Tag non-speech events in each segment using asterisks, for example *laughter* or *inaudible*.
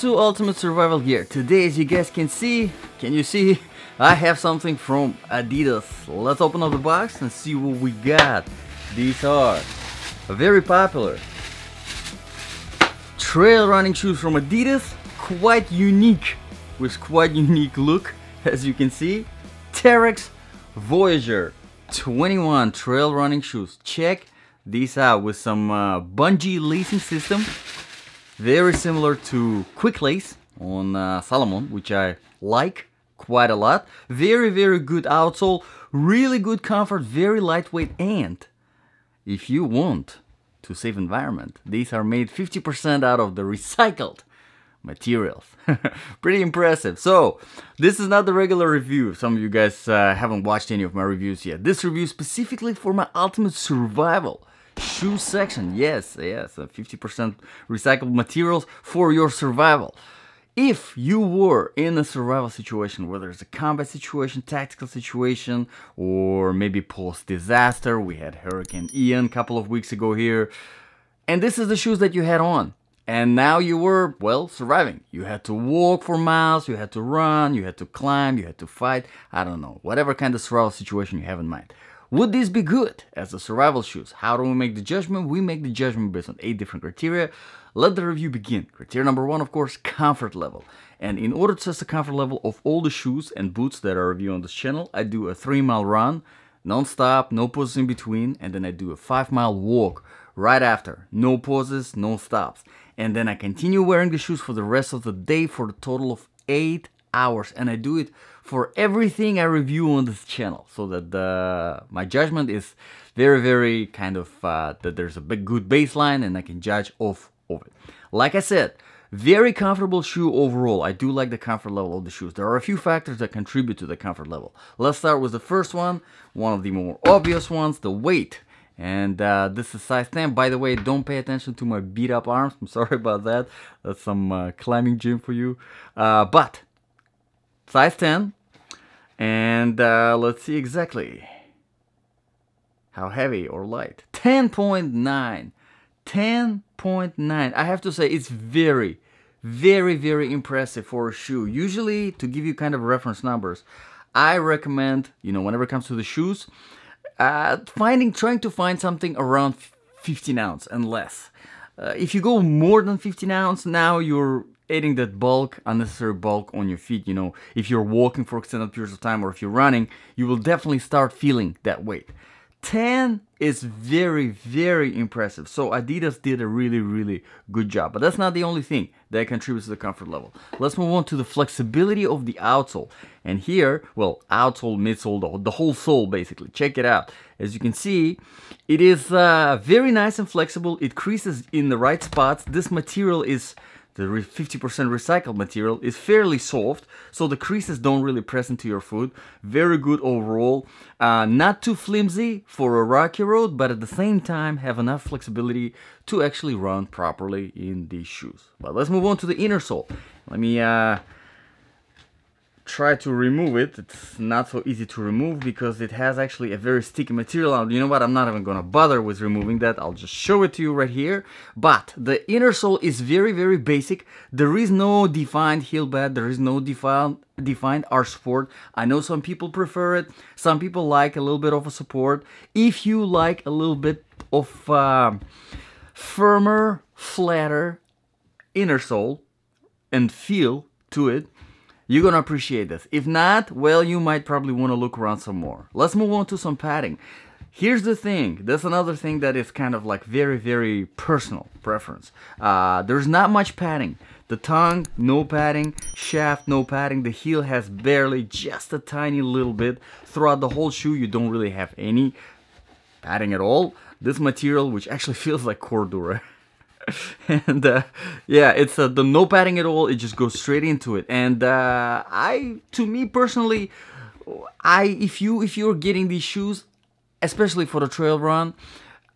to Ultimate Survival Gear. Today, as you guys can see, can you see? I have something from Adidas. Let's open up the box and see what we got. These are very popular trail running shoes from Adidas. Quite unique, with quite unique look, *laughs* as you can see. Terrex Voyager 21 trail running shoes. Check these out with some uh, bungee lacing system very similar to Quick Lace on uh, Salomon, which I like quite a lot. Very, very good outsole, really good comfort, very lightweight, and if you want to save environment, these are made 50% out of the recycled materials. *laughs* Pretty impressive. So, this is not the regular review. Some of you guys uh, haven't watched any of my reviews yet. This review specifically for my ultimate survival shoe section. Yes, yes, uh, 50% recycled materials for your survival. If you were in a survival situation, whether it's a combat situation, tactical situation, or maybe post-disaster, we had Hurricane Ian a couple of weeks ago here, and this is the shoes that you had on. And now you were, well, surviving. You had to walk for miles, you had to run, you had to climb, you had to fight, I don't know, whatever kind of survival situation you have in mind. Would these be good as the survival shoes? How do we make the judgment? We make the judgment based on 8 different criteria. Let the review begin. Criteria number 1, of course, comfort level. And in order to test the comfort level of all the shoes and boots that are reviewed on this channel, I do a 3 mile run, non-stop, no pauses in between, and then I do a 5 mile walk right after. No pauses, no stops. And then I continue wearing the shoes for the rest of the day for a total of 8 hours. And I do it for everything I review on this channel so that the, my judgment is very, very kind of uh, that there's a big, good baseline and I can judge off of it. Like I said, very comfortable shoe overall. I do like the comfort level of the shoes. There are a few factors that contribute to the comfort level. Let's start with the first one, one of the more obvious ones, the weight. And uh, this is size 10. By the way, don't pay attention to my beat up arms. *laughs* I'm sorry about that. That's some uh, climbing gym for you. Uh, but size 10, and uh, let's see exactly how heavy or light. 10.9. 10.9. I have to say it's very, very, very impressive for a shoe. Usually, to give you kind of reference numbers, I recommend, you know, whenever it comes to the shoes, uh, finding, trying to find something around 15 ounce and less. Uh, if you go more than 15 ounce, now you're adding that bulk, unnecessary bulk on your feet. You know, if you're walking for extended periods of time or if you're running, you will definitely start feeling that weight. 10 is very, very impressive. So Adidas did a really, really good job. But that's not the only thing that contributes to the comfort level. Let's move on to the flexibility of the outsole. And here, well, outsole, midsole, the whole sole basically. Check it out. As you can see, it is uh, very nice and flexible. It creases in the right spots. This material is the 50% recycled material is fairly soft, so the creases don't really press into your foot. Very good overall. Uh, not too flimsy for a rocky road, but at the same time have enough flexibility to actually run properly in these shoes. But let's move on to the inner sole. Let me uh, try to remove it. It's not so easy to remove because it has actually a very sticky material. You know what? I'm not even gonna bother with removing that. I'll just show it to you right here. But the inner sole is very, very basic. There is no defined heel bed. There is no defined defined arch support. I know some people prefer it. Some people like a little bit of a support. If you like a little bit of uh, firmer, flatter inner sole and feel to it, you're gonna appreciate this. If not, well, you might probably wanna look around some more. Let's move on to some padding. Here's the thing, that's another thing that is kind of like very, very personal preference. Uh, there's not much padding. The tongue, no padding. Shaft, no padding. The heel has barely just a tiny little bit. Throughout the whole shoe, you don't really have any padding at all. This material, which actually *laughs* feels like Cordura, *laughs* and uh, yeah, it's uh, the no padding at all. It just goes straight into it. And uh, I, to me personally, I if you if you're getting these shoes, especially for the trail run,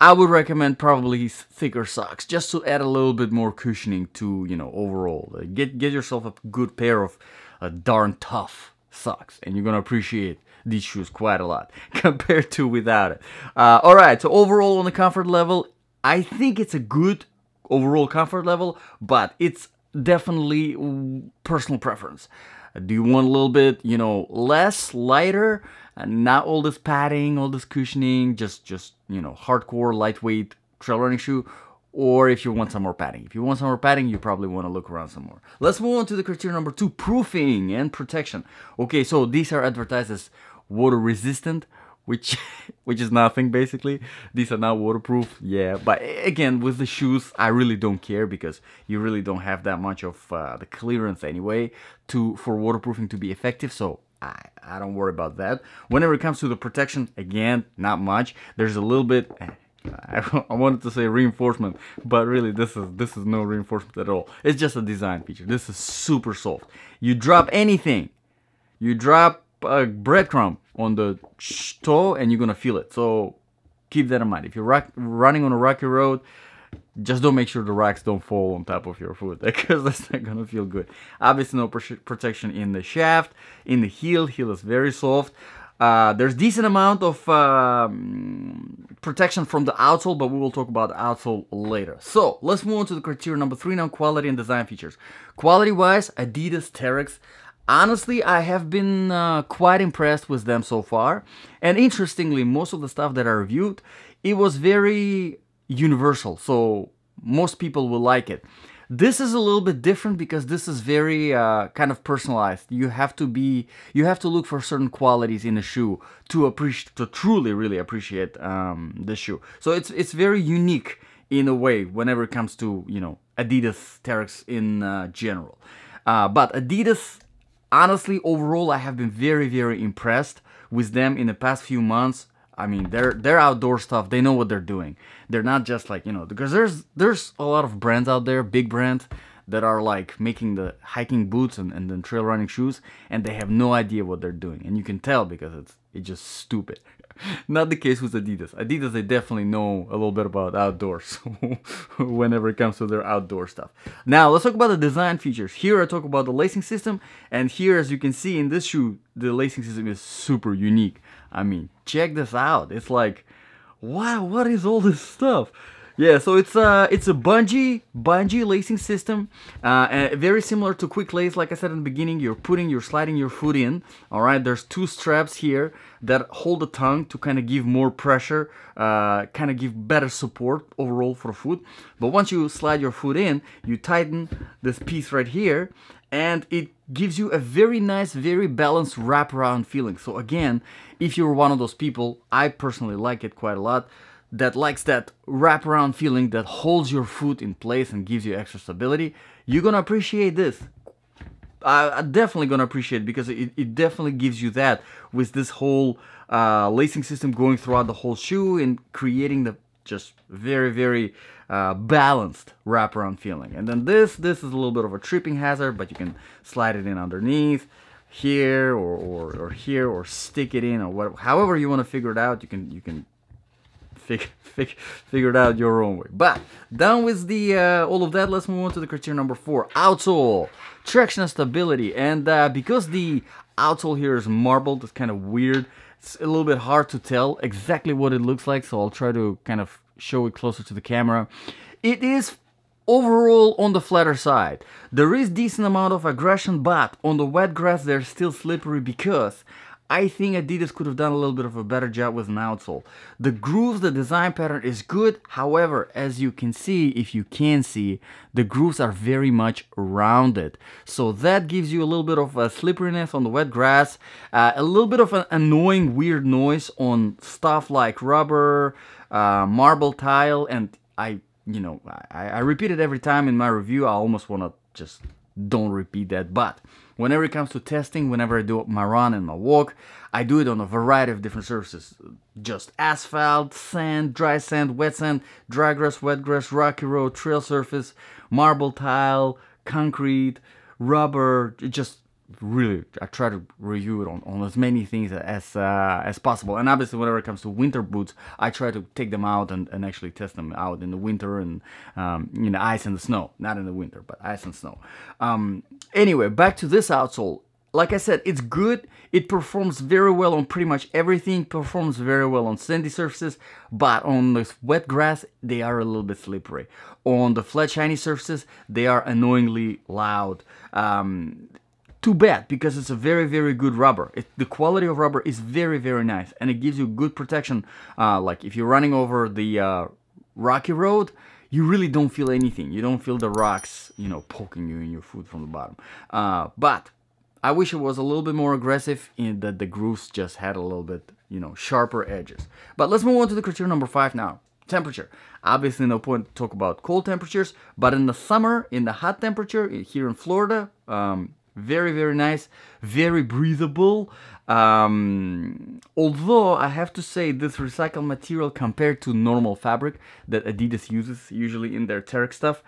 I would recommend probably thicker socks just to add a little bit more cushioning to you know overall. Get get yourself a good pair of uh, darn tough socks, and you're gonna appreciate these shoes quite a lot *laughs* compared to without it. Uh, all right, so overall on the comfort level, I think it's a good overall comfort level, but it's definitely personal preference. Do you want a little bit, you know, less, lighter, and not all this padding, all this cushioning, just just you know, hardcore, lightweight trail running shoe? Or if you want some more padding. If you want some more padding, you probably want to look around some more. Let's move on to the criteria number two, proofing and protection. Okay, so these are advertised as water resistant, which *laughs* which is nothing basically. These are not waterproof, yeah. But again, with the shoes, I really don't care because you really don't have that much of uh, the clearance anyway to for waterproofing to be effective. So I, I don't worry about that. Whenever it comes to the protection, again, not much. There's a little bit. I, *laughs* I wanted to say reinforcement, but really this is this is no reinforcement at all. It's just a design feature. This is super soft. You drop anything, you drop a breadcrumb on the toe and you're gonna feel it. So keep that in mind. If you're rock, running on a rocky road, just don't make sure the rocks don't fall on top of your foot *laughs* because that's not gonna feel good. Obviously, no pr- protection in the shaft, in the heel. Heel is very soft. Uh, there's decent amount of um, protection from the outsole, but we will talk about the outsole later. So let's move on to the criteria number three now: quality and design features. Quality-wise, Adidas Terrex honestly i have been uh, quite impressed with them so far. And interestingly most of the stuff that i reviewed it was very universal so most people will like it. This is a little bit different because this is very uh, kind of personalized. You have to be you have to look for certain qualities in a shoe to appreciate to truly really appreciate um, the shoe. So it's it's very unique in a way whenever it comes to you know adidas Terrex in uh, general. Uh, but adidas honestly, overall, I have been very, very impressed with them in the past few months. I mean, they're they're outdoor stuff. They know what they're doing. They're not just like you know because there's there's a lot of brands out there, big brands that are like making the hiking boots and, and then trail running shoes, and they have no idea what they're doing, and you can tell because it's it's just stupid. *laughs* Not the case with Adidas. Adidas, they definitely know a little bit about outdoors *laughs* whenever it comes to their outdoor stuff. Now, let's talk about the design features. Here, I talk about the lacing system, and here, as you can see in this shoe, the lacing system is super unique. I mean, check this out. It's like, wow, what is all this stuff? Yeah, so it's a uh, it's a bungee bungee lacing system, uh, very similar to quick lace. Like I said in the beginning, you're putting you're sliding your foot in. All right, there's two straps here that hold the tongue to kind of give more pressure, uh, kind of give better support overall for the foot. But once you slide your foot in, you tighten this piece right here, and it gives you a very nice, very balanced wraparound feeling. So again, if you're one of those people, I personally like it quite a lot that likes that wraparound feeling that holds your foot in place and gives you extra stability, you're gonna appreciate this. I, am definitely gonna appreciate it because it, it definitely gives you that with this whole uh, lacing system going throughout the whole shoe and creating the just very very uh, balanced wraparound feeling. And then this this is a little bit of a tripping hazard, but you can slide it in underneath here or, or, or here or stick it in or whatever. However you want to figure it out, you can you can fig, *laughs* fig, figure it out your own way. But done with the uh, all of that, let's move on to the criteria number four: outsole, traction and stability. And uh, because the outsole here is marbled, it's kind of weird. It's a little bit hard to tell exactly what it looks like, so I'll try to kind of show it closer to the camera. It is overall on the flatter side. There is decent amount of aggression, but on the wet grass they're still slippery because I think Adidas could have done a little bit of a better job with an outsole. The grooves, the design pattern is good. However, as you can see, if you can see, the grooves are very much rounded. So that gives you a little bit of a slipperiness on the wet grass, uh, a little bit of an annoying weird noise on stuff like rubber, uh, marble tile, and I, you know, I, I repeat it every time in my review. I almost want to just don't repeat that, but Whenever it comes to testing, whenever I do my run and my walk, I do it on a variety of different surfaces. Just asphalt, sand, dry sand, wet sand, dry grass, wet grass, rocky road, trail surface, marble tile, concrete, rubber, just really I try to review it on, on as many things as uh, as possible and obviously whenever it comes to winter boots I try to take them out and, and actually test them out in the winter and um, in the ice and the snow not in the winter but ice and snow um, anyway back to this outsole like I said, it's good. It performs very well on pretty much everything. Performs very well on sandy surfaces, but on the wet grass, they are a little bit slippery. On the flat, shiny surfaces, they are annoyingly loud. Um, too bad because it's a very very good rubber. It, the quality of rubber is very very nice and it gives you good protection. Uh, like if you're running over the uh, rocky road you really don't feel anything. You don't feel the rocks you know poking you in your foot from the bottom. Uh, but I wish it was a little bit more aggressive in that the grooves just had a little bit you know sharper edges. But let's move on to the criteria number five now. Temperature. Obviously no point to talk about cold temperatures but in the summer in the hot temperature here in Florida um, very very nice very breathable um, although I have to say this recycled material compared to normal fabric that Adidas uses usually in their Terrex stuff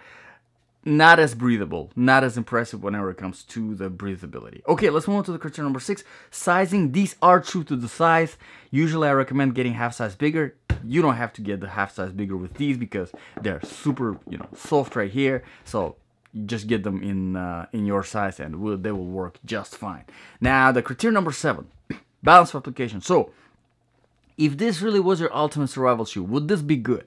not as breathable, not as impressive whenever it comes to the breathability. Okay, let's move on to the criteria number six. Sizing. These are true to the size. Usually I recommend getting half size bigger. You don't have to get the half size bigger with these because they're super, you know, soft right here. So just get them in uh, in your size and will, they will work just fine. Now the criteria number seven, *clears throat* balance of application. So if this really was your ultimate survival shoe, would this be good?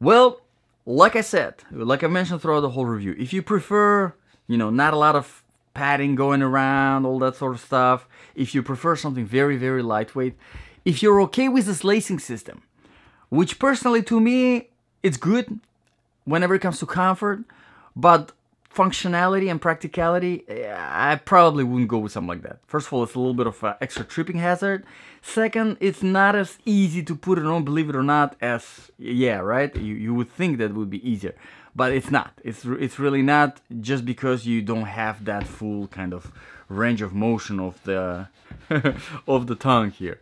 Well, like I said, like I mentioned throughout the whole review, if you prefer, you know, not a lot of padding going around, all that sort of stuff, if you prefer something very, very lightweight, if you're okay with this lacing system, which personally to me, it's good whenever it comes to comfort, but functionality and practicality, I probably wouldn't go with something like that. First of all, it's a little bit of an extra tripping hazard. Second, it's not as easy to put it on, believe it or not, as, yeah, right? You, you would think that would be easier, but it's not. It's, it's really not just because you don't have that full kind of range of motion of the, *laughs* of the tongue here.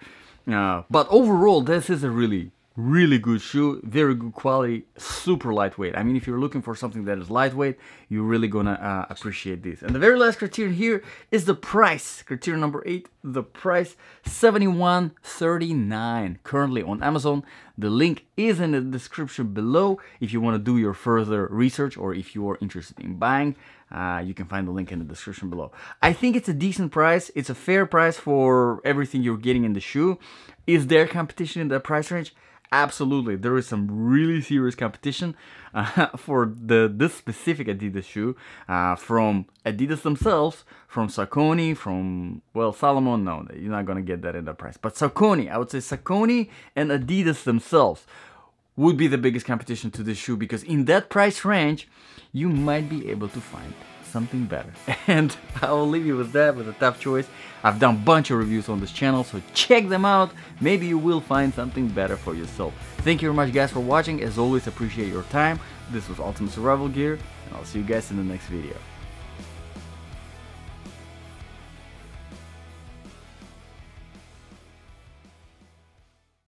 Uh, but overall, this is a really really good shoe very good quality super lightweight i mean if you're looking for something that is lightweight you're really gonna uh, appreciate this and the very last criterion here is the price criterion number eight the price 71.39 currently on amazon the link is in the description below if you want to do your further research or if you are interested in buying uh, you can find the link in the description below. I think it's a decent price. It's a fair price for everything you're getting in the shoe. Is there competition in that price range? Absolutely. There is some really serious competition uh, *laughs* for the this specific adidas shoe uh, from adidas themselves from saucony from well salomon no you're not gonna get that in the price but saucony i would say saucony and adidas themselves would be the biggest competition to this shoe because in that price range you might be able to find something better. *laughs* And I will leave you with that, with a tough choice. I've done a bunch of reviews on this channel, so check them out. Maybe you will find something better for yourself. Thank you very much guys for watching. As always, appreciate your time. This was Ultimate Survival Gear, and I'll see you guys in the next video.